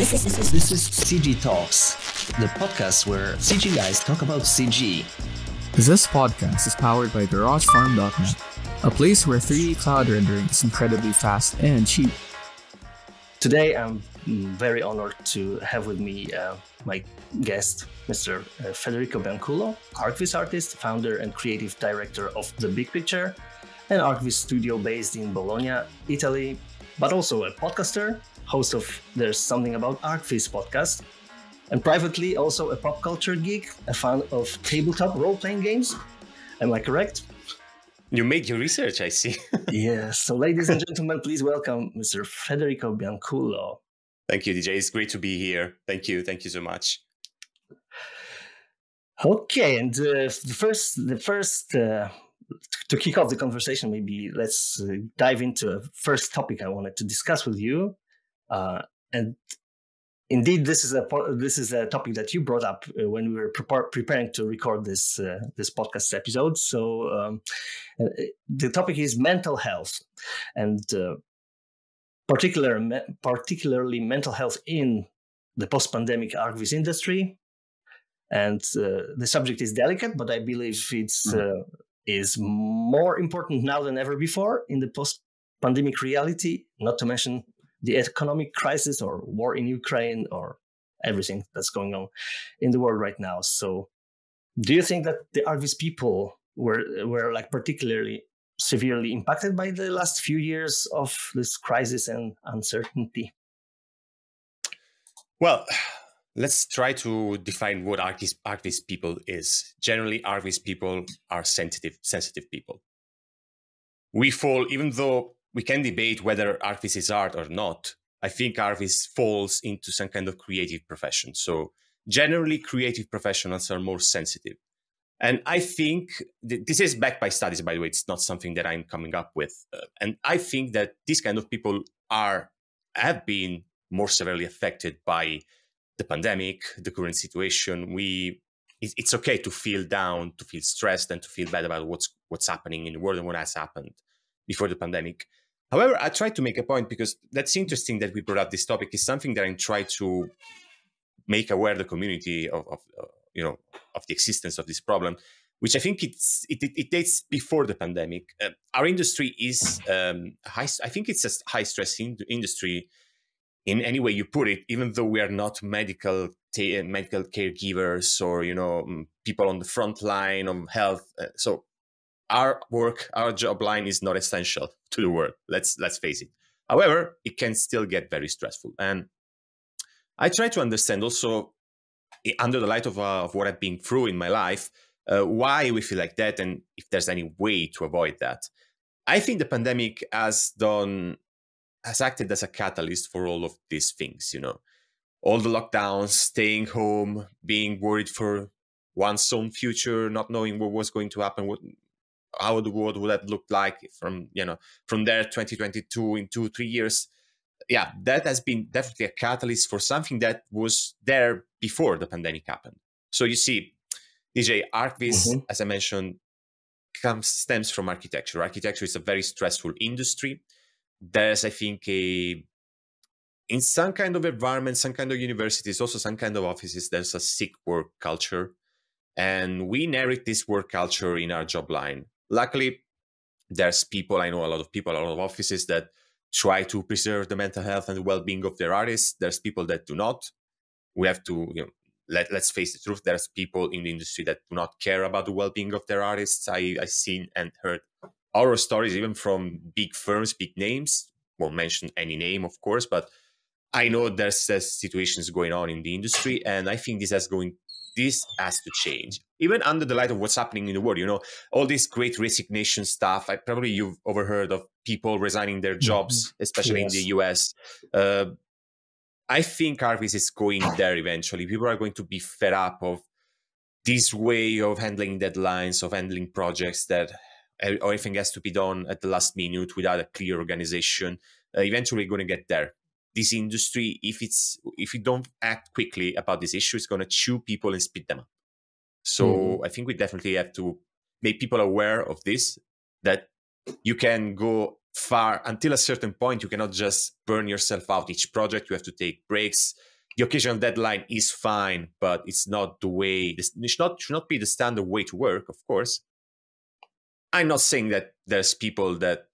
This is, this is, CG Talks, the podcast where CG guys talk about CG. This podcast is powered by GarageFarm.net, a place where 3D cloud rendering is incredibly fast and cheap. Today, I'm very honored to have with me uh, my guest, Mr. Uh, Federico Biancullo, ArchViz artist, founder, and creative director of The Big Picture, an ArchViz studio based in Bologna, Italy, but also a podcaster, host of There's Something About ArchViz podcast, and privately also a pop culture geek, a fan of tabletop role playing games. Am I correct? You made your research, I see. yes. So, ladies and gentlemen, please welcome Mr. Federico Biancullo. Thank you, DJ. It's great to be here. Thank you. Thank you so much. Okay, and uh, the first, the first uh, to kick off the conversation, maybe let's uh, dive into a first topic I wanted to discuss with you, uh, and indeed, this is a this is a topic that you brought up uh, when we were preparing to record this uh, this podcast episode. So um, uh, the topic is mental health, and uh, particular particularly mental health in the post-pandemic ArchViz industry. And uh, the subject is delicate, but I believe it's mm. is more important now than ever before in the post-pandemic reality. Not to mention the economic crisis or war in Ukraine or everything that's going on in the world right now. So, do you think that the ArchViz people were were like particularly severely impacted by the last few years of this crisis and uncertainty? Well, let's try to define what ArchViz people is. Generally, ArchViz people are sensitive, sensitive people. We fall, even though we can debate whether ArchViz is art or not. I think ArchViz falls into some kind of creative profession. So generally, creative professionals are more sensitive. And I think th- this is backed by studies, by the way. It's not something that I'm coming up with. Uh, and I think that these kind of people are have been more severely affected by the pandemic, the current situation. We it's okay to feel down, to feel stressed, and to feel bad about what's what's happening in the world and what has happened before the pandemic. However, I try to make a point because that's interesting that we brought up this topic. Is something that I try to make aware the community of, of uh, you know of the existence of this problem, which I think it's it, it, it dates before the pandemic. Uh, our industry is um, high. I think it's a high stress in- industry in any way you put it. Even though we are not medical medical caregivers or you know mm, people on the front line of health, uh, so our work, our job line is not essential to the world. Let's let's face it. However, it can still get very stressful, and I try to understand also, under the light of, uh, of what I've been through in my life, uh, why we feel like that, and if there's any way to avoid that. I think the pandemic has done has acted as a catalyst for all of these things. You know, all the lockdowns, staying home, being worried for one's own future, not knowing what was going to happen, what how the world would have looked like from you know from there 2022 in two three years. Yeah that has been definitely a catalyst for something that was there before the pandemic happened. So you see dj ArchViz mm-hmm. as i mentioned comes stems from architecture. Architecture is a very stressful industry. There's i think a in some kind of environment some kind of universities also some kind of offices there's a sick work culture. And we narrate this work culture in our job line Luckily, there's people, I know a lot of people, a lot of offices that try to preserve the mental health and well-being of their artists. There's people that do not. We have to, you know, let, let's face the truth. There's people in the industry that do not care about the well-being of their artists. I, I've seen and heard horror stories, even from big firms, big names. Won't mention any name, of course, but I know there's, there's situations going on in the industry, and I think this has going this has to change even under the light of what's happening in the world you know all this great resignation stuff i probably you've overheard of people resigning their jobs mm-hmm. especially yes. in the us uh, i think ArchViz is going there eventually people are going to be fed up of this way of handling deadlines of handling projects that everything has to be done at the last minute without a clear organization uh, eventually going to get there this industry, if it's if you don't act quickly about this issue, it's going to chew people and spit them up. So mm-hmm. I think we definitely have to make people aware of this that you can go far until a certain point. You cannot just burn yourself out each project. You have to take breaks. The occasional deadline is fine, but it's not the way. It should not should not be the standard way to work. Of course, I'm not saying that there's people that,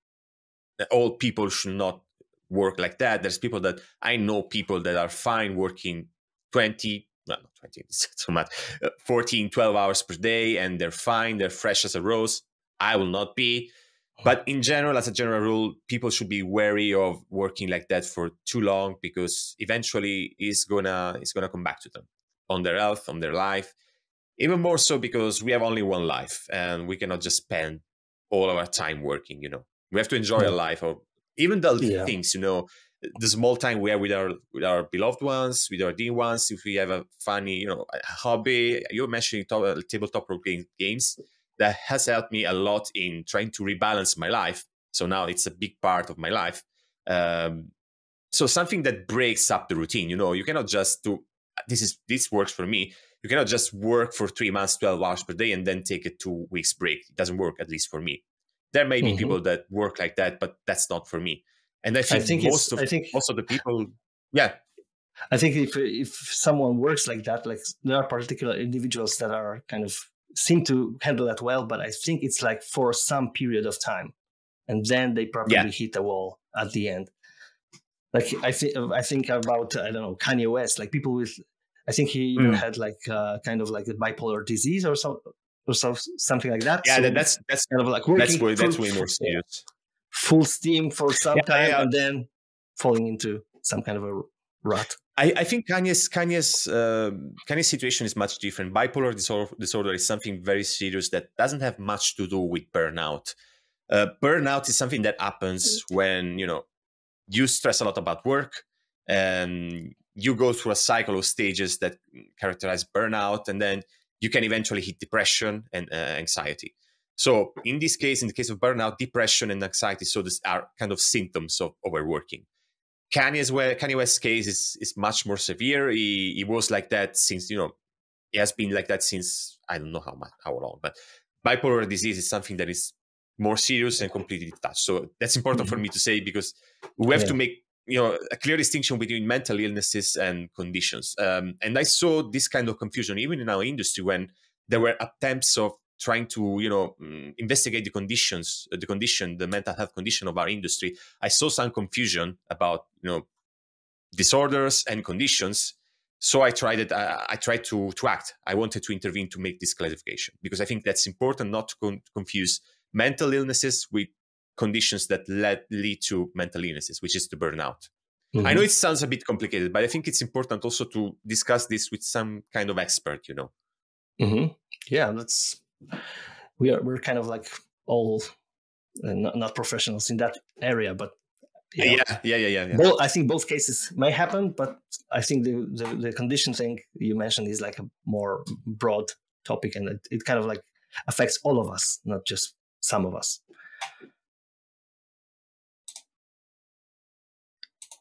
that all people should not work like that. There's people that I know people that are fine working 20, well, not 20, it's too much, uh, 14, 12 hours per day, and they're fine. They're fresh as a rose. I will not be. But in general, as a general rule, people should be wary of working like that for too long because eventually it's gonna it's gonna come back to them on their health, on their life. Even more so because we have only one life and we cannot just spend all of our time working. You know, we have to enjoy yeah. our life or even the yeah. things. You know, the small time we have with our with our beloved ones, with our dear ones. If we have a funny, you know, hobby. You're mentioning top, uh, tabletop role playing games that has helped me a lot in trying to rebalance my life. So now it's a big part of my life. Um, so something that breaks up the routine. You know, you cannot just do this. Is this works for me? You cannot just work for three months, twelve hours per day, and then take a two weeks break. It doesn't work, at least for me. There may be mm-hmm. people that work like that, but that's not for me. And I think, I think most of I think, most of the people, yeah. I think if if someone works like that, like there are particular individuals that are kind of seem to handle that well, but I think it's like for some period of time, and then they probably yeah. hit a wall at the end. Like I think I think about I don't know Kanye West, like people with I think he even mm. had like uh, kind of like a bipolar disease or so or so, something like that. Yeah, so that's that's kind of like working that's way that's way more serious. Full steam for some yeah, time yeah. and then falling into some kind of a rut. I, I think Kanye's Kanye's uh, Kanye's situation is much different. Bipolar disorder, disorder is something very serious that doesn't have much to do with burnout. Uh, burnout is something that happens when you know you stress a lot about work and you go through a cycle of stages that characterize burnout, and then you can eventually hit depression and uh, anxiety. So in this case, in the case of burnout, depression and anxiety, so this are kind of symptoms of overworking. Kanye's Kanye West's case is is much more severe. He, he was like that since you know he has been like that since I don't know how much how long, but bipolar disease is something that is more serious and completely detached. So that's important mm-hmm. for me to say because we have yeah. to make you know a clear distinction between mental illnesses and conditions. Um, and I saw this kind of confusion even in our industry when there were attempts of trying to you know mm, investigate the conditions the condition the mental health condition of our industry i saw some confusion about you know disorders and conditions so i tried it i, I tried to to act i wanted to intervene to make this clarification because i think that's important not to con- confuse mental illnesses with conditions that lead, lead to mental illnesses which is the burnout mm-hmm. i know it sounds a bit complicated but i think it's important also to discuss this with some kind of expert you know mm-hmm. yeah that's we are we're kind of like all uh, not, professionals in that area, but you know, yeah, yeah, yeah, yeah. yeah. Both, I think both cases may happen, but I think the, the, the condition thing you mentioned is like a more broad topic, and it, it kind of like affects all of us, not just some of us.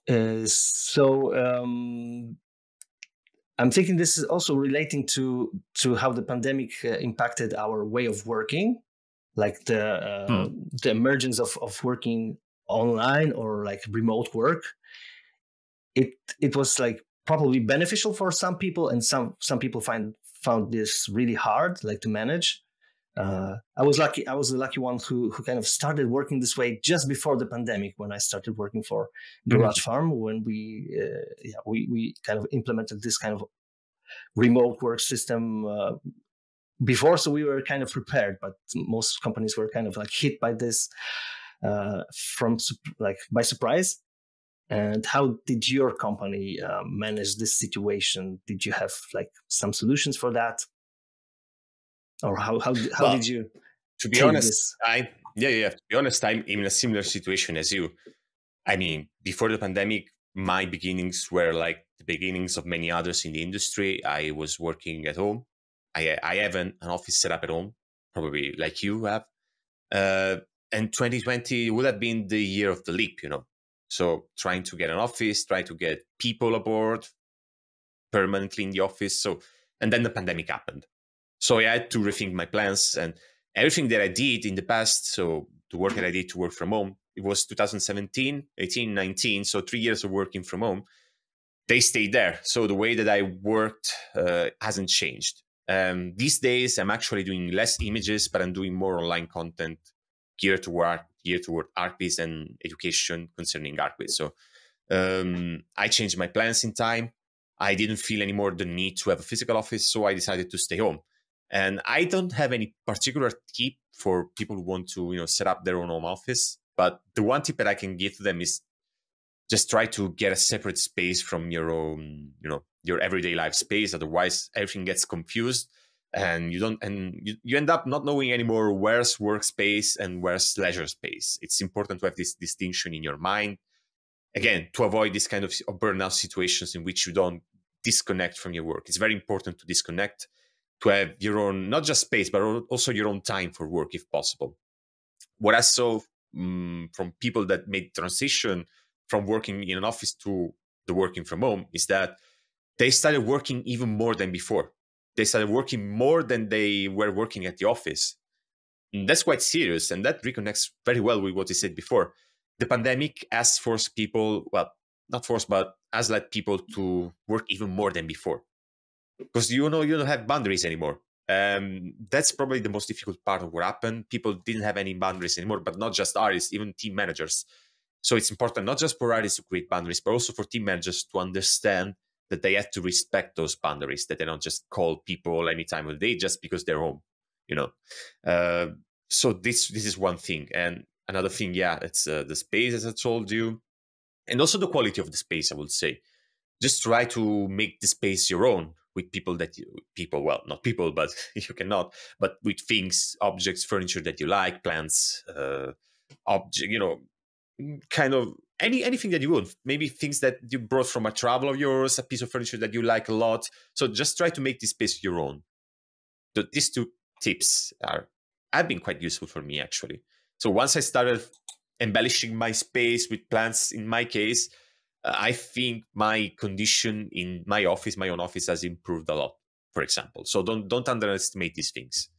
Uh, so um, I'm thinking this is also relating to to how the pandemic uh, impacted our way of working, like the uh, hmm. the emergence of of working online or like remote work. It it was like probably beneficial for some people, and some some people find found this really hard, like to manage. Uh, I was lucky. I was the lucky one who who kind of started working this way just before the pandemic. When I started working for Garage mm-hmm. Farm, when we uh, yeah we we kind of implemented this kind of remote work system uh, before, so we were kind of prepared. But most companies were kind of like hit by this uh, from like by surprise. And how did your company uh, manage this situation? Did you have like some solutions for that? Or how how how well, did you? To be honest, this? I yeah yeah. To be honest, I'm in a similar situation as you. I mean, before the pandemic, my beginnings were like the beginnings of many others in the industry. I was working at home. I I have an, an office set up at home, probably like you have. Uh, and 2020 would have been the year of the leap, you know. So trying to get an office, try to get people aboard permanently in the office. So and then the pandemic happened. So I had to rethink my plans and everything that I did in the past. So the work that I did to work from home it was 2017, 18, 19, so three years of working from home, they stayed there. So the way that I worked uh, hasn't changed. Um, these days, I'm actually doing less images, but I'm doing more online content geared toward geared toward ArchViz and education concerning ArchViz. So um, I changed my plans in time. I didn't feel anymore the need to have a physical office, so I decided to stay home. And I don't have any particular tip for people who want to, you know, set up their own home office. But the one tip that I can give to them is just try to get a separate space from your own, you know, your everyday life space. Otherwise, everything gets confused and you don't and you, you end up not knowing anymore where's workspace and where's leisure space it's important to have this distinction in your mind again to avoid this kind of burnout situations in which you don't disconnect from your work it's very important to disconnect to have your own not just space but also your own time for work if possible what i saw um, from people that made transition from working in an office to the working from home is that they started working even more than before they started working more than they were working at the office. And that's quite serious. And that reconnects very well with what you said before. The pandemic has forced people, well, not forced, but has led people to work even more than before. Because you know you don't have boundaries anymore. Um, that's probably the most difficult part of what happened. People didn't have any boundaries anymore, but not just artists, even team managers. So it's important not just for artists to create boundaries, but also for team managers to understand that they have to respect those boundaries that they don't just call people any time of the day just because they're home you know uh, so this this is one thing and another thing yeah it's uh, the space as i told you and also the quality of the space i would say just try to make the space your own with people that you people well not people but you cannot but with things objects furniture that you like plants uh object you know kind of any anything that you want maybe things that you brought from a travel of yours a piece of furniture that you like a lot. So just try to make this space your own. So these two tips are have been quite useful for me actually. So once i started embellishing my space with plants in my case i think my condition in my office my own office has improved a lot for example so don't don't underestimate these things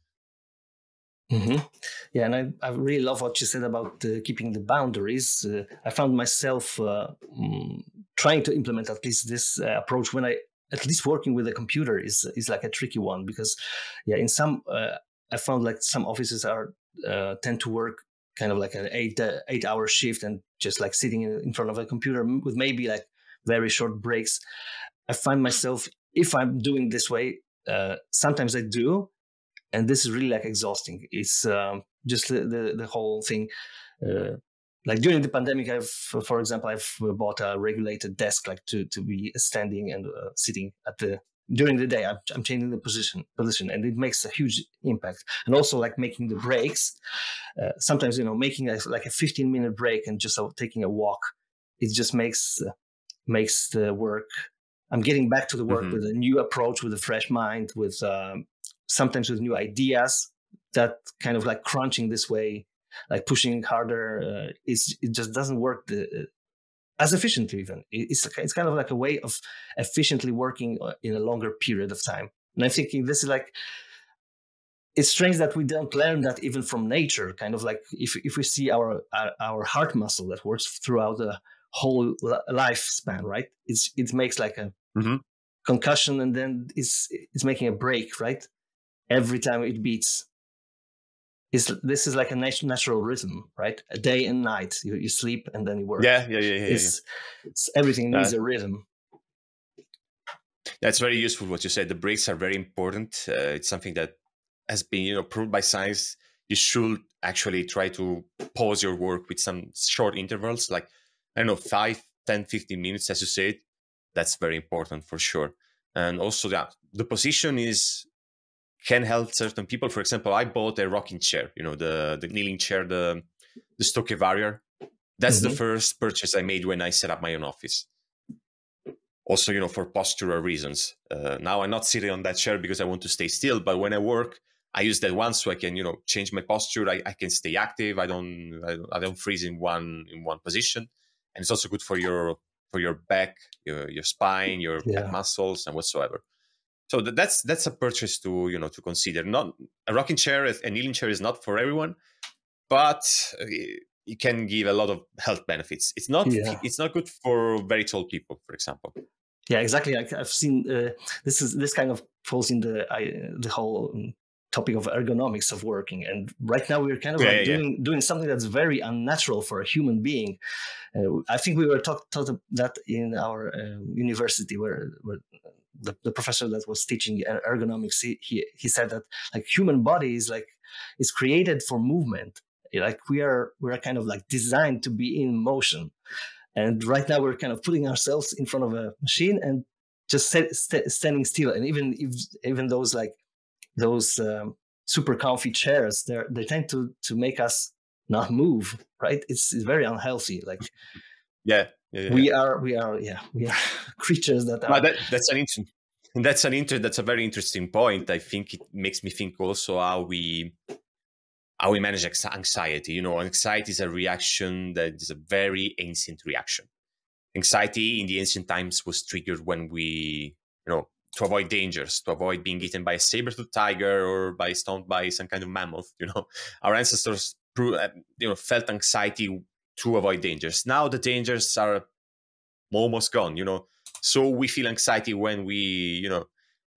Mm-hmm. Yeah, and I, I really love what you said about uh, keeping the boundaries. Uh, I found myself uh, mm, trying to implement at least this uh, approach when I at least working with a computer is is like a tricky one because yeah, in some uh, I found like some offices are uh, tend to work kind of like an eight eight hour shift and just like sitting in, front of a computer with maybe like very short breaks. I find myself if I'm doing this way, sometimes I do, and this is really like exhausting. It's um, just the, the, the whole thing. Uh, like during the pandemic, I've, for example, I've bought a regulated desk, like to to be standing and uh, sitting at the during the day. I'm, I'm changing the position position, and it makes a huge impact. And also like making the breaks. Uh, sometimes you know making a, like a 15 minute break and just uh, taking a walk. It just makes uh, makes the work. I'm getting back to the work mm-hmm. with a new approach, with a fresh mind, with um, sometimes with new ideas that kind of like crunching this way like pushing harder uh, it's, it just doesn't work the, as efficiently even it's it's kind of like a way of efficiently working uh, in a longer period of time and i'm thinking this is like it's strange that we don't learn that even from nature kind of like if if we see our our, our heart muscle that works throughout the whole lifespan right it's it makes like a mm-hmm. concussion and then it's it's making a break right every time it beats. Is this is like a natural rhythm, right? A day and night. You, you sleep and then you work. Yeah, yeah, yeah. yeah, it's, yeah. It's, everything needs uh, a rhythm. That's very useful. What you said. The breaks are very important. Uh, it's something that has been, you know, proved by science. You should actually try to pause your work with some short intervals, like I don't know, 5, 10, 15 minutes, as you said. That's very important for sure. And also, that the position is can help certain people. For example, I bought a rocking chair, you know, the the kneeling chair, the the Stokke Varier. That's mm-hmm. the first purchase I made when I set up my own office. Also, you know, for postural reasons. Uh, now I'm not sitting on that chair because I want to stay still, but when I work, I use that one so I can, you know, change my posture. I, I can stay active. I don't, I don't, I don't freeze in one in one position, and it's also good for your for your back, your your spine, your yeah. back muscles, and whatsoever so that's that's a purchase to you know to consider not a rocking chair a kneeling chair is not for everyone but uh, it can give a lot of health benefits. It's not yeah. it's not good for very tall people, for example. Yeah, exactly. I, have seen uh, this is this kind of falls in the I, the whole um, topic of ergonomics of working. And right now we're kind of yeah, like yeah, doing yeah. doing something that's very unnatural for a human being. Uh, I think we were taught, taught that in our um, university where, where the, the, professor that was teaching ergonomics he, he, he said that like human body is like is created for movement. Like we are we're kind of like designed to be in motion. And right now we're kind of putting ourselves in front of a machine and just st- st- standing still. And even if even those like those um, super comfy chairs they they tend to to make us not move right? It's, it's very unhealthy like yeah, yeah, we are we are yeah we are creatures that are that, that's an interesting that's an inter that's a very interesting point. I think it makes me think also how we how we manage anxiety you know anxiety is a reaction that is a very ancient reaction. Anxiety in the ancient times was triggered when we you know to avoid dangers, to avoid being eaten by a saber-toothed tiger or by stoned by some kind of mammoth. You know, our ancestors, uh, you know, felt anxiety to avoid dangers. Now the dangers are almost gone. You know, so we feel anxiety when we, you know,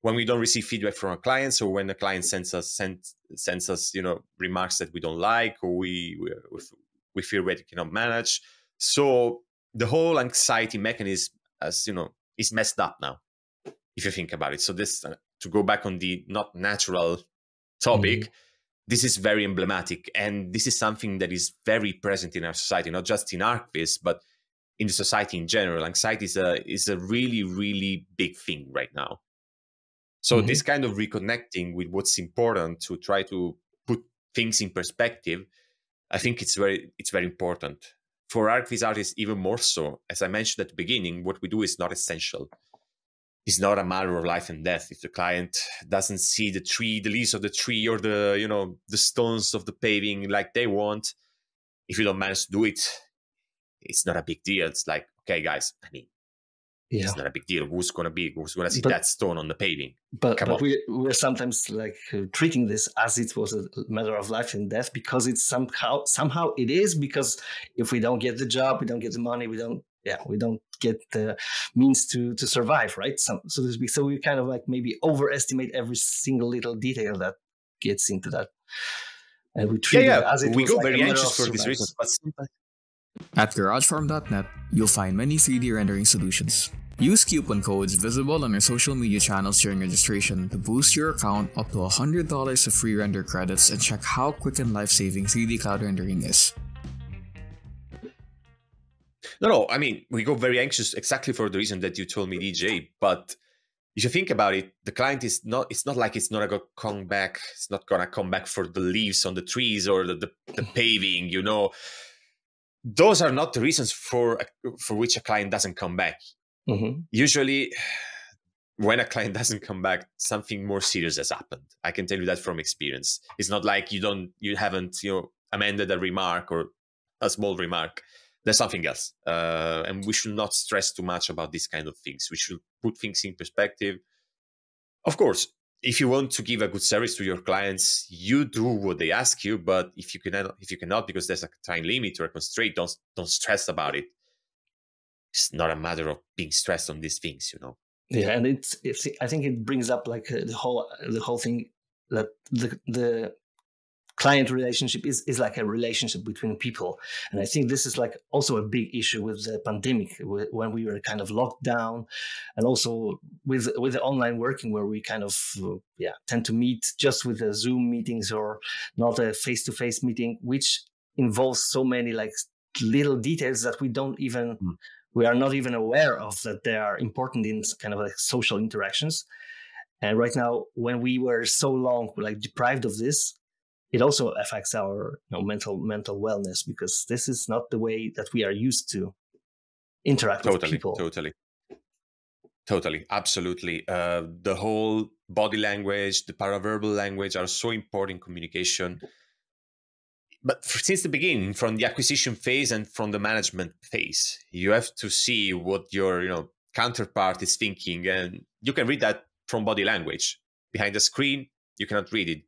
when we don't receive feedback from our clients, or when the client sends us send, sends us, you know, remarks that we don't like, or we we, we feel we cannot manage. So the whole anxiety mechanism, as you know, is messed up now if you think about it. So this uh, to go back on the not natural topic. Mm-hmm. This is very emblematic, and this is something that is very present in our society, not just in ArchViz, but in the society in general. Anxiety is a is a really, really big thing right now. So mm-hmm. this kind of reconnecting with what's important to try to put things in perspective, I think it's very it's very important. For ArchViz artists, even more so. As I mentioned at the beginning, what we do is not essential is not a matter of life and death. If the client doesn't see the tree, the leaves of the tree, or the you know the stones of the paving like they want, if you don't manage to do it, it's not a big deal. It's like okay, guys. I mean, yeah. it's not a big deal. Who's gonna be? Who's gonna see but, that stone on the paving? But, but we we're sometimes like uh, treating this as it was a matter of life and death because it's somehow somehow it is because if we don't get the job, we don't get the money, we don't yeah. We don't get the means to to survive right? So, so to speak. So we kind of like maybe overestimate every single little detail that gets into that. And we treat yeah, yeah. it as it we go like very anxious for these reasons. But at garagefarm.net you'll find many 3d rendering solutions. Use coupon codes visible on your social media channels during registration to boost your account up to $100 of free render credits and check how quick and life-saving 3D cloud rendering is. No, no. I mean, we go very anxious exactly for the reason that you told me, DJ. But if you think about it, the client is not. It's not like it's not gonna come back. It's not gonna come back for the leaves on the trees or the the, the paving. You know, those are not the reasons for for which a client doesn't come back. Mm-hmm. Usually, when a client doesn't come back, something more serious has happened. I can tell you that from experience. It's not like you don't, you haven't, you know, amended a remark or a small remark there's something else. Uh, and we should not stress too much about these kind of things. We should put things in perspective. Of course, if you want to give a good service to your clients, you do what they ask you. But if you cannot, if you cannot, because there's a time limit or a constraint, don't don't stress about it. It's not a matter of being stressed on these things, you know. Yeah, and it's, it's I think it brings up like uh, the whole the whole thing that the the client relationship is, is like a relationship between people. And I think this is like also a big issue with the pandemic when we were kind of locked down and also with, with the online working where we kind of, yeah, tend to meet just with the Zoom meetings or not a face to face meeting, which involves so many like little details that we don't even, mm. we are not even aware of that they are important in kind of like social interactions. And right now, when we were so long like deprived of this, it also affects our you know, mental mental wellness because this is not the way that we are used to interact totally, with people. Totally, totally, absolutely. Uh, the whole body language, the paraverbal language are so important in communication. But for, since the beginning, from the acquisition phase and from the management phase, you have to see what your you know counterpart is thinking, and you can read that from body language. Behind the screen, you cannot read it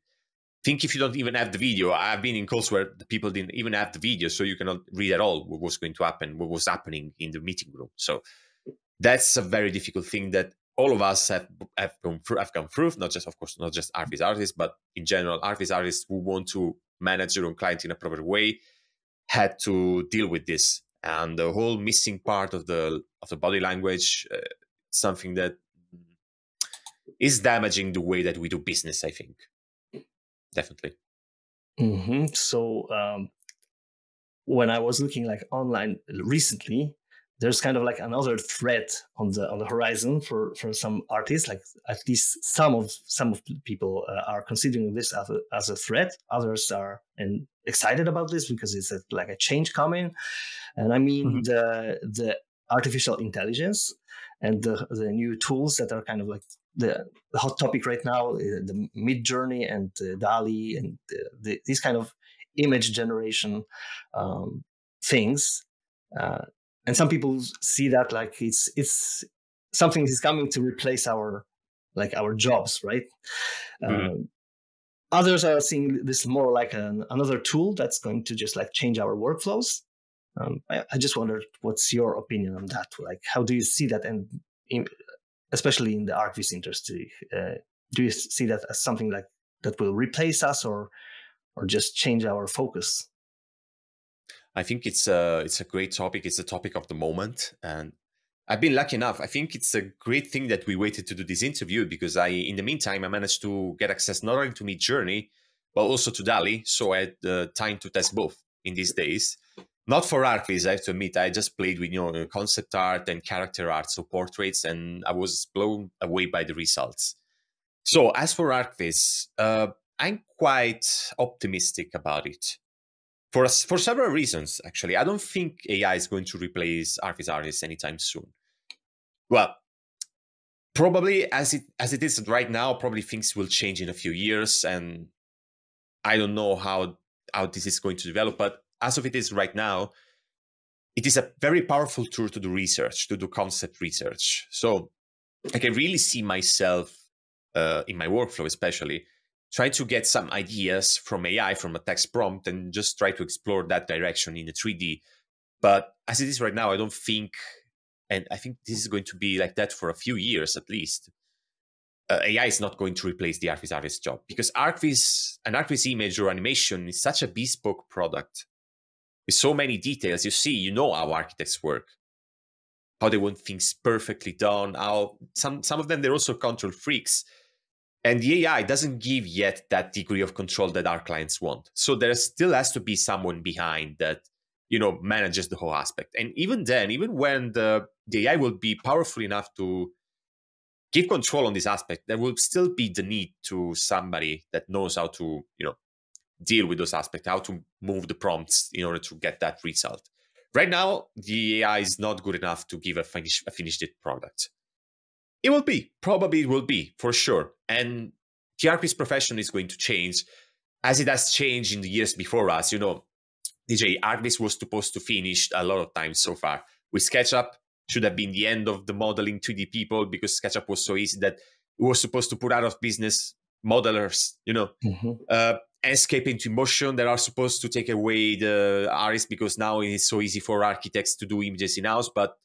think if you don't even have the video, I've been in calls where the people didn't even have the video, so you cannot read at all what was going to happen, what was happening in the meeting room. So that's a very difficult thing that all of us have have gone through, have gone through. Not just, of course, not just Archviz artists, but in general, Archviz artists who want to manage their own client in a proper way had to deal with this, and the whole missing part of the of the body language, uh, something that is damaging the way that we do business. I think definitely. Mm-hmm. So um, when I was looking like online recently, there's kind of like another threat on the on the horizon for for some artists. Like at least some of some of people uh, are considering this as a, as a threat. Others are and excited about this because it's a, like a change coming. And I mean mm-hmm. the the artificial intelligence and the the new tools that are kind of like the, the hot topic right now, uh, the Midjourney and uh, DALL-E and the, the, these kind of image generation um, things. Uh, and some people see that like it's it's something is coming to replace our like our jobs, right? Mm-hmm. Um, others are seeing this more like an, another tool that's going to just like change our workflows. Um, I, I, just wondered what's your opinion on that? Like, how do you see that? And in, especially in the ArchViz industry. Uh, do you see that as something like that will replace us or or just change our focus? I think it's a it's a great topic. It's a topic of the moment, and I've been lucky enough. I think it's a great thing that we waited to do this interview because I, in the meantime, I managed to get access not only to Midjourney but also to DALL-E, so I had the time to test both in these days. Not for ArchViz, I have to admit. I just played with you know concept art and character art, so portraits, and I was blown away by the results. So as for ArchViz, uh, I'm quite optimistic about it for us for several reasons. Actually, I don't think AI is going to replace ArchViz artists anytime soon. Well, probably as it as it is right now, probably things will change in a few years, and I don't know how how this is going to develop. But as of it is right now, it is a very powerful tool to do research, to do concept research. So I can really see myself uh, in my workflow, especially try to get some ideas from AI, from a text prompt, and just try to explore that direction in the 3D. But as it is right now, I don't think, and I think this is going to be like that for a few years at least. Uh, AI is not going to replace the ArchViz artist job because ArchViz, an ArchViz image or animation is such a bespoke product with so many details. You see, you know how architects work, how they want things perfectly done. How some some of them they're also control freaks, and the AI doesn't give yet that degree of control that our clients want. So there still has to be someone behind that you know manages the whole aspect. And even then, even when the the AI will be powerful enough to give control on this aspect, there will still be the need to somebody that knows how to you know deal with those aspects, how to move the prompts in order to get that result. Right now, the AI is not good enough to give a, finish, a finished product. It will be, probably it will be, for sure. And the artist profession is going to change as it has changed in the years before us. You know, DJ ArchViz was supposed to finish a lot of times so far. With SketchUp, should have been the end of the modeling 2D people because SketchUp was so easy that it was supposed to put out of business modelers, you know. Mm-hmm. Uh, Enscape and Twinmotion that are supposed to take away the artist because now it's so easy for architects to do images in house. But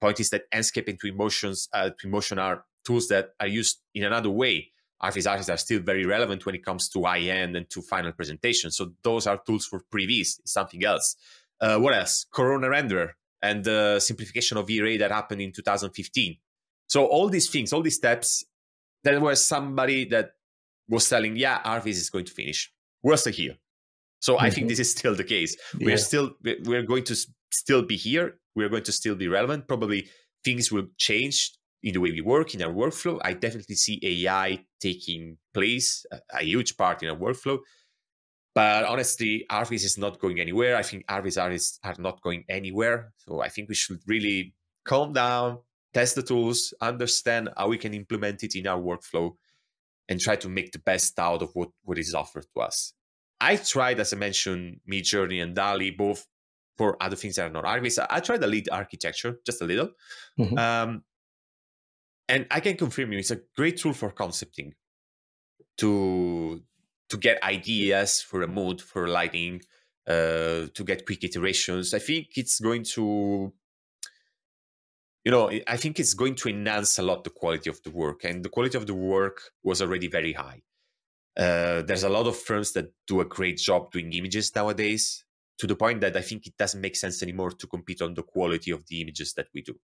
point is that Enscape and Twinmotions, uh, Twinmotion are tools that are used in another way. ArchViz artists are still very relevant when it comes to end and to final presentation. So those are tools for previews, something else. Uh, what else? Corona Renderer and the simplification of V-Ray that happened in 2015. So all these things, all these steps, there was somebody that was telling, yeah, ArchViz is going to finish we're still here. So mm-hmm. I think mm-hmm. this is still the case. Yeah. We're still we're going to still be here. We're going to still be relevant. Probably things will change in the way we work in our workflow. I definitely see AI taking place a, a huge part in our workflow. But honestly, ArchViz is not going anywhere. I think ArchViz artists are not going anywhere. So I think we should really calm down, test the tools, understand how we can implement it in our workflow, and try to make the best out of what, what is offered to us. I tried, as I mentioned, Midjourney and DALL-E, both for other things that are not ArchViz. I tried the lead architecture just a little. Mm-hmm. Um, and I can confirm you, it's a great tool for concepting to to get ideas for a mood, for lighting, uh, to get quick iterations. I think it's going to, you know, I think it's going to enhance a lot the quality of the work, and the quality of the work was already very high. Uh, there's a lot of firms that do a great job doing images nowadays, to the point that I think it doesn't make sense anymore to compete on the quality of the images that we do.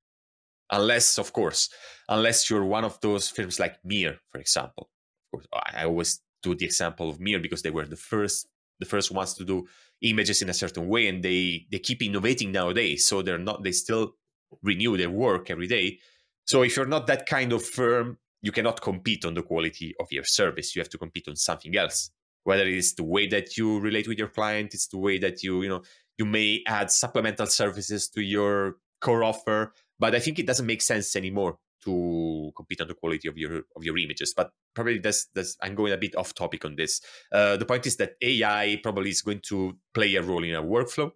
Unless, of course, unless you're one of those firms like Mir, for example. Of course, I always do the example of Mir because they were the first the first ones to do images in a certain way and they they keep innovating nowadays so they're not they still renew their work every day so if you're not that kind of firm you cannot compete on the quality of your service you have to compete on something else whether it's the way that you relate with your client it's the way that you you know you may add supplemental services to your core offer but i think it doesn't make sense anymore to compete on the quality of your of your images. But probably that's that's I'm going a bit off topic on this. Uh, the point is that AI probably is going to play a role in a workflow.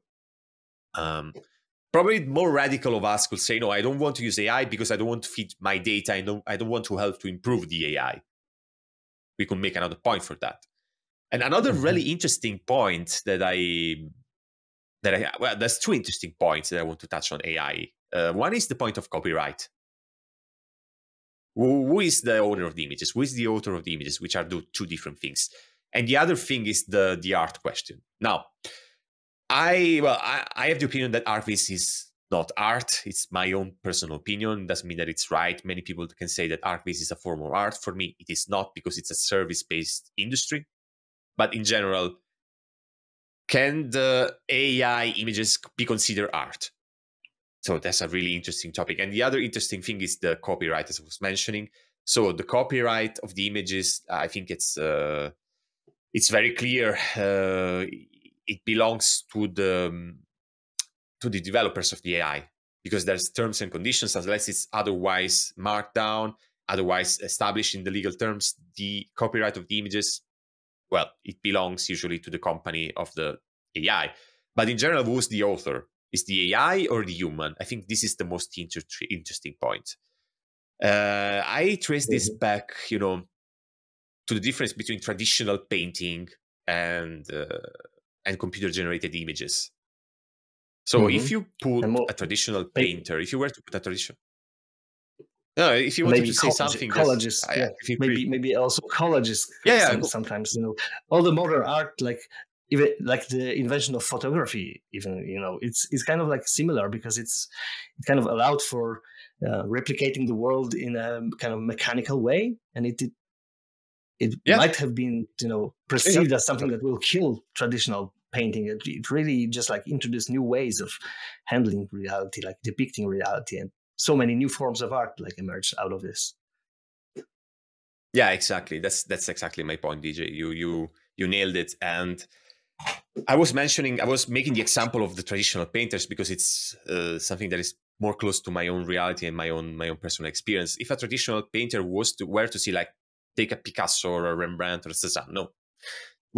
Um, probably more radical of us could say, no, I don't want to use AI because I don't want to feed my data. I don't I don't want to help to improve the AI. We could make another point for that. And another mm-hmm. really interesting point that I that I well, there's two interesting points that I want to touch on AI. Uh, one is the point of copyright who is the owner of the images who is the author of the images which are two different things and the other thing is the the art question now i well i, I have the opinion that ArchViz is not art it's my own personal opinion doesn't mean that it's right many people can say that ArchViz is a form of art for me it is not because it's a service based industry but in general can the ai images be considered art so that's a really interesting topic. And the other interesting thing is the copyright, as I was mentioning. So the copyright of the images, I think it's uh, it's very clear. Uh, it belongs to the um, to the developers of the AI because there's terms and conditions unless it's otherwise marked down, otherwise established in the legal terms. The copyright of the images, well, it belongs usually to the company of the AI. But in general, who's the author? is the AI or the human? I think this is the most inter- interesting point. Uh, I trace this mm-hmm. back, you know, to the difference between traditional painting and uh, and computer generated images. So mm-hmm. if you put more, a traditional painter, if you were to put a traditional no, if you wanted maybe to say something, colleges, yeah. maybe maybe also colleges. Yeah, yeah, sometimes you know all the modern art, like even like the invention of photography even you know it's it's kind of like similar because it's it kind of allowed for uh, replicating the world in a kind of mechanical way and it it, it yeah. might have been you know perceived as something that will kill traditional painting. It, it really just like introduced new ways of handling reality like depicting reality and so many new forms of art like emerged out of this. Yeah exactly. That's that's exactly my point dj you you you nailed it. And I was mentioning, I was making the example of the traditional painters because it's uh, something that is more close to my own reality and my own my own personal experience. If a traditional painter was to were to see like take a Picasso or a Rembrandt or a Cezanne, no,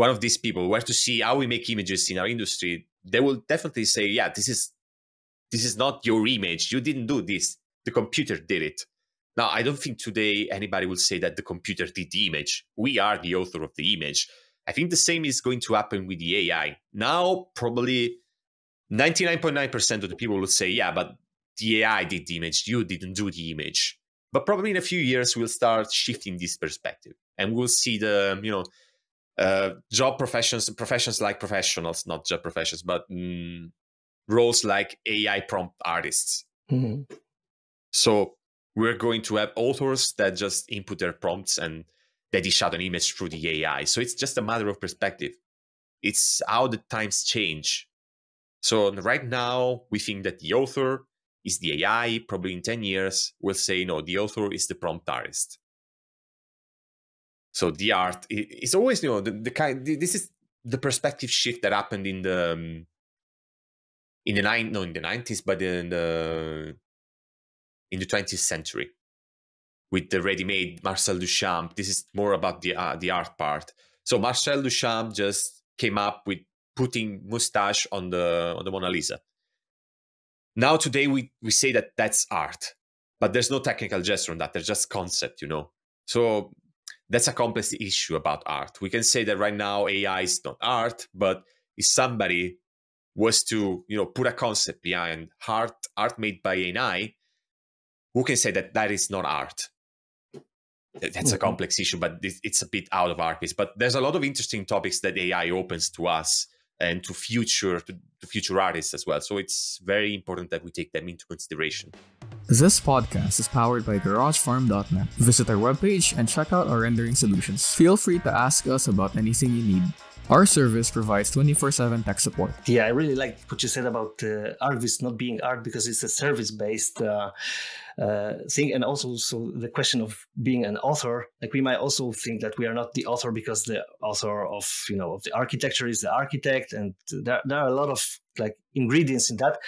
one of these people were to see how we make images in our industry, they will definitely say, yeah, this is this is not your image. You didn't do this. The computer did it. Now, I don't think today anybody will say that the computer did the image. We are the author of the image I think the same is going to happen with the AI. Now, probably 99.9% of the people will say, yeah, but the AI did the image, you didn't do the image. But probably in a few years, we'll start shifting this perspective and we'll see the, you know, uh, job professions, professions like professionals, not job professions, but mm, roles like AI prompt artists. Mm-hmm. So we're going to have authors that just input their prompts and that he shot an image through the AI. So it's just a matter of perspective. It's how the times change. So right now, we think that the author is the AI. Probably in 10 years, we'll say, no, the author is the prompt artist. So the art is always, you know, the, the kind, this is the perspective shift that happened in the, um, in the nine, no, in the 90s, but in the, in the 20th century with the ready-made Marcel Duchamp. This is more about the uh, the art part. So Marcel Duchamp just came up with putting mustache on the on the Mona Lisa. Now today we we say that that's art, but there's no technical gesture on that. There's just concept, you know. So that's a complex issue about art. We can say that right now AI is not art, but if somebody was to you know put a concept behind art art made by AI, who can say that that is not art? That's a mm-hmm. complex issue, but it's a bit out of our case. But there's a lot of interesting topics that AI opens to us and to future to, to future artists as well. So it's very important that we take them into consideration. This podcast is powered by GarageFarm.net. Visit our webpage and check out our rendering solutions. Feel free to ask us about anything you need. Our service provides 24/7 tech support. Yeah, I really like what you said about uh, ArchViz not being art because it's a service-based uh, uh, thing, and also so the question of being an author. Like we might also think that we are not the author because the author of you know of the architecture is the architect, and there, there are a lot of like ingredients in that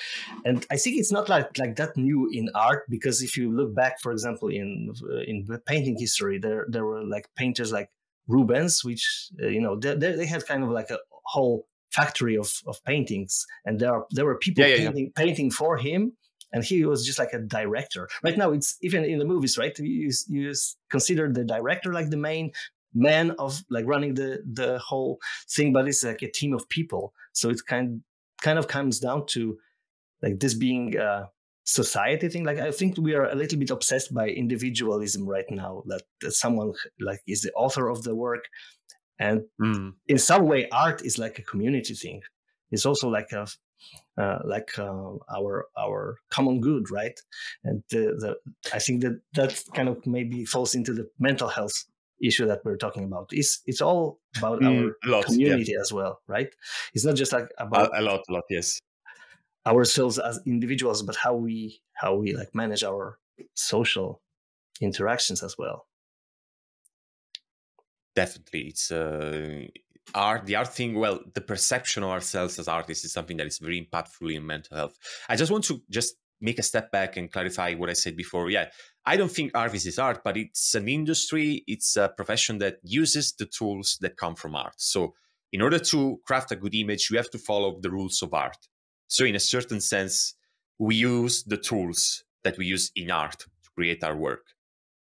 and i think it's not like like that new in art because if you look back for example in in the painting history there there were like painters like Rubens, which uh, you know they, they had kind of like a whole factory of, of paintings, and there are there were people yeah, yeah, painting, yeah. painting for him, and he was just like a director. Right now, it's even in the movies, right? You you consider the director like the main man of like running the the whole thing, but it's like a team of people. So it's kind kind of comes down to like this being a society thing. Like i think we are a little bit obsessed by individualism right now that, that someone like is the author of the work. And mm. in some way art is like a community thing. It's also like a uh, like uh, our our common good right? And the, the i think that that kind of maybe falls into the mental health issue that we're talking about. It's it's all about mm, our lot, community yeah. as well right? It's not just like about a, a lot a lot yes. ourselves as individuals but how we how we like manage our social interactions as well. Definitely it's uh art the art thing well the perception of ourselves as artists is something that is very impactful in mental health. I just want to just make a step back and clarify what i said before yeah i don't think art is art but it's an industry it's a profession that uses the tools that come from art so in order to craft a good image you have to follow the rules of art so, in a certain sense, we use the tools that we use in art to create our work.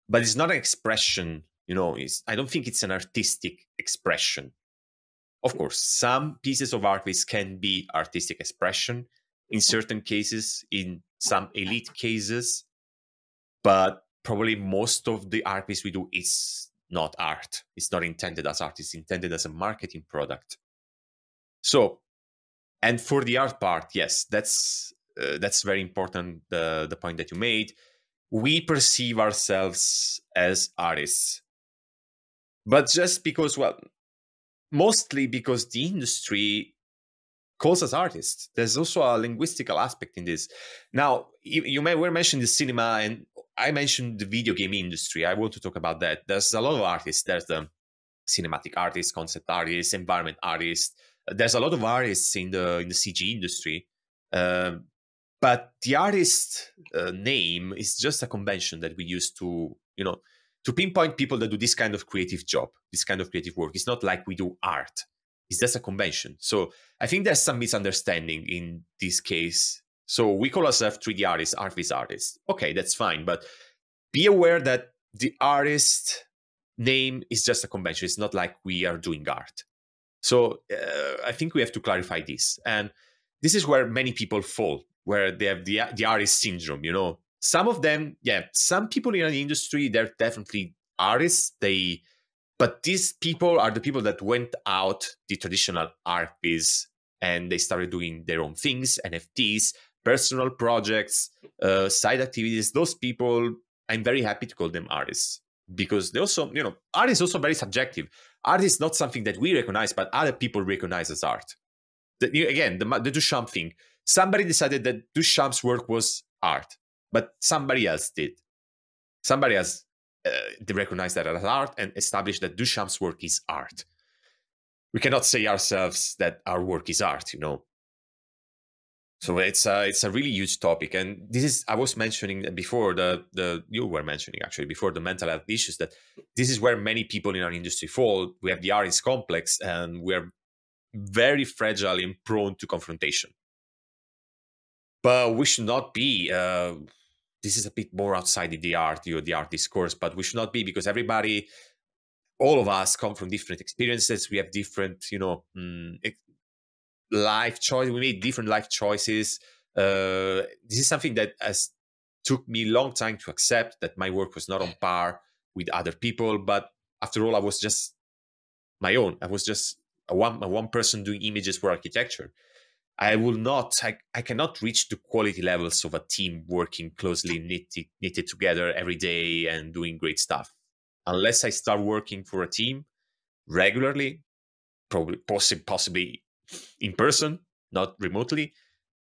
But it's not an expression, you know, it's, I don't think it's an artistic expression. Of course, some pieces of art can be artistic expression in certain cases, in some elite cases, but probably most of the art piece we do is not art. It's not intended as art, it's intended as a marketing product. So and for the art part yes that's uh, that's very important the the point that you made we perceive ourselves as artists but just because well mostly because the industry calls us artists there's also a linguistical aspect in this. Now you, you may were mentioning the cinema and i mentioned the video game industry. I want to talk about that. There's a lot of artists. There's the cinematic artists concept artists environment artists. There's a lot of artists in the in the CG industry, um, but the artist uh, name is just a convention that we use to you know to pinpoint people that do this kind of creative job, this kind of creative work. It's not like we do art; it's just a convention. So I think there's some misunderstanding in this case. So we call ourselves 3D artists, artist artists. Okay, that's fine, but be aware that the artist name is just a convention. It's not like we are doing art. So uh, I think we have to clarify this. And this is where many people fall, where they have the, the artist syndrome, you know. Some of them, yeah, some people in the industry, they're definitely artists. They, but these people are the people that went out the traditional art biz and they started doing their own things, NFTs, personal projects, uh, side activities. Those people, I'm very happy to call them artists because they also, you know, art is also very subjective art is not something that we recognize, but other people recognize as art. The, again, the, the Duchamp thing. Somebody decided that Duchamp's work was art, but somebody else did. Somebody else uh, recognize that as art and establish that Duchamp's work is art. We cannot say ourselves that our work is art, you know. So it's a it's a really huge topic, and this is I was mentioning before the the you were mentioning actually before the mental health issues that this is where many people in our industry fall. We have the artist complex, and we're very fragile and prone to confrontation. But we should not be. Uh, this is a bit more outside the art, you know, the art discourse, but we should not be because everybody all of us come from different experiences. We have different, you know, mm, life choices. We made different life choices. Uh, this is something that has took me a long time to accept that my work was not on par with other people. But after all, I was just my own. I was just a one, a one person doing images for architecture. I will not, I, I cannot reach the quality levels of a team working closely knitted, knitted together every day and doing great stuff. Unless I start working for a team regularly, probably possibly, possibly in person, not remotely,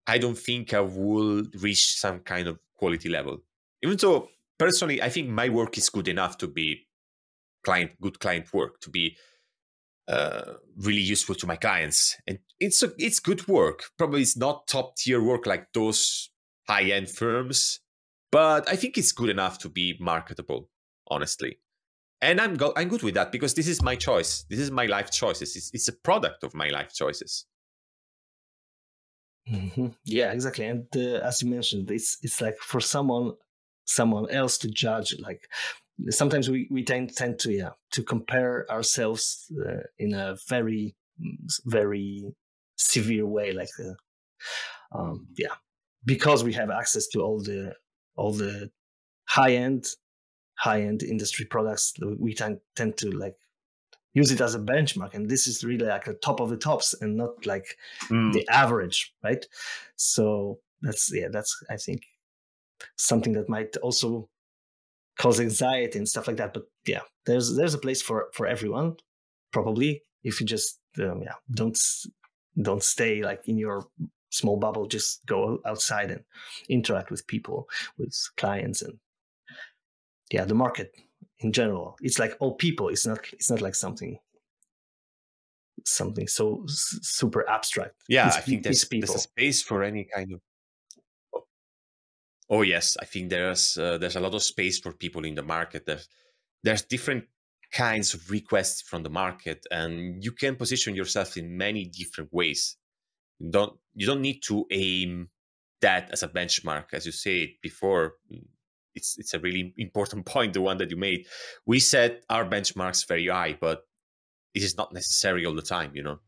I don't think I will reach some kind of quality level. Even though personally, I think my work is good enough to be client, good client work, to be uh, really useful to my clients. And it's a, it's good work. Probably it's not top tier work like those high end firms, but I think it's good enough to be marketable, honestly. And I'm go- I'm good with that because this is my choice. This is my life choices. It's, it's a product of my life choices. Mm-hmm. Yeah, exactly. And uh, as you mentioned, it's it's like for someone someone else to judge. Like sometimes we, we tend tend to yeah to compare ourselves uh, in a very very severe way. Like uh, um, yeah, because we have access to all the all the high end high end industry products, we tend tend to like use it as a benchmark and this is really like the top of the tops and not like mm. the average right so that's yeah that's i think something that might also cause anxiety and stuff like that but yeah there's there's a place for for everyone probably if you just um, yeah don't don't stay like in your small bubble just go outside and interact with people with clients and yeah the market in general. It's like all people. It's not. It's not like something something so super abstract. Yeah, it's, I think there's, there's, a space for any kind of. Oh, yes, I think there's uh, there's a lot of space for people in the market. There's there's different kinds of requests from the market, and you can position yourself in many different ways. You don't you don't need to aim that as a benchmark, as you said before it's it's a really important point, the one that you made. We set our benchmarks very high, but it is not necessary all the time, you know.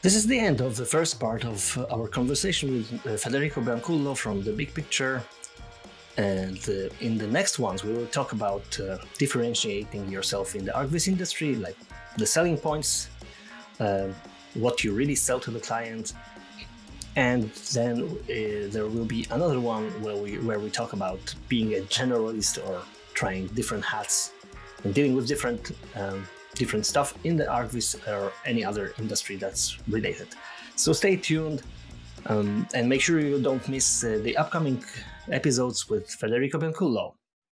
This is the end of the first part of uh, our conversation with uh, Federico Biancullo from The Big Picture. And uh, in the next ones, we will talk about uh, differentiating yourself in the ArchViz industry, like the selling points, uh, what you really sell to the client, and then uh, there will be another one where we where we talk about being a generalist or trying different hats and dealing with different um, different stuff in the ArchViz or any other industry that's related. So stay tuned um, and make sure you don't miss uh, the upcoming episodes with Federico Biancullo.